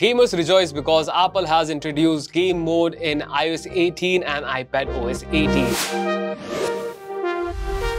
Gamers rejoice because Apple has introduced game mode in iOS 18 and iPad OS 18.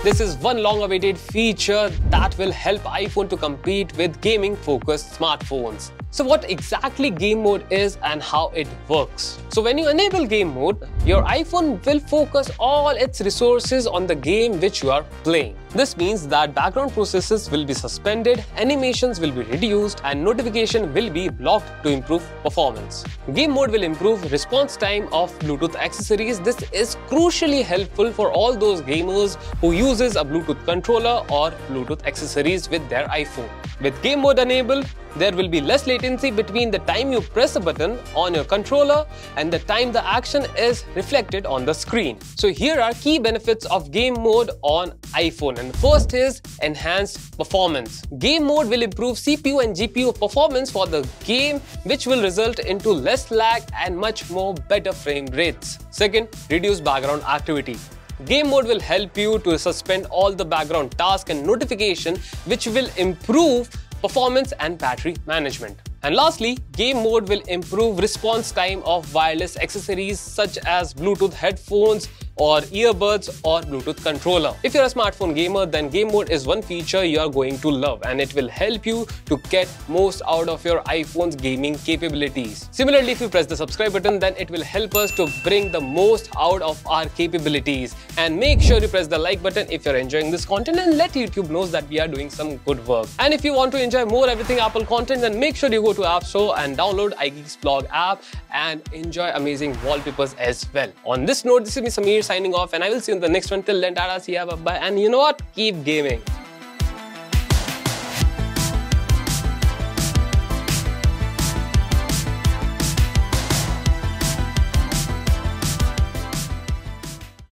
This is one long-awaited feature that will help iPhone to compete with gaming-focused smartphones. So what exactly game mode is and how it works. So when you enable game mode, your iPhone will focus all its resources on the game which you are playing. This means that background processes will be suspended, animations will be reduced, and notification will be blocked to improve performance. Game mode will improve response time of Bluetooth accessories. This is crucially helpful for all those gamers who uses a Bluetooth controller or Bluetooth accessories with their iPhone. With game mode enabled, there will be less latency between the time you press a button on your controller and the time the action is reflected on the screen. So here are key benefits of game mode on iPhone and the first is enhanced performance. Game mode will improve CPU and GPU performance for the game which will result into less lag and much more better frame rates. Second, reduce background activity. Game mode will help you to suspend all the background tasks and notification which will improve performance and battery management. And lastly, game mode will improve response time of wireless accessories such as Bluetooth headphones, or earbuds or Bluetooth controller. If you're a smartphone gamer, then game mode is one feature you're going to love and it will help you to get most out of your iPhone's gaming capabilities. Similarly, if you press the subscribe button, then it will help us to bring the most out of our capabilities. And make sure you press the like button if you're enjoying this content and let YouTube knows that we are doing some good work. And if you want to enjoy more everything Apple content, then make sure you go to App Store and download iGeeks blog app and enjoy amazing wallpapers as well. On this note, this is me Samir signing off and I will see you in the next one. Till then, Tara, see ya, bye bye. And you know what? Keep gaming.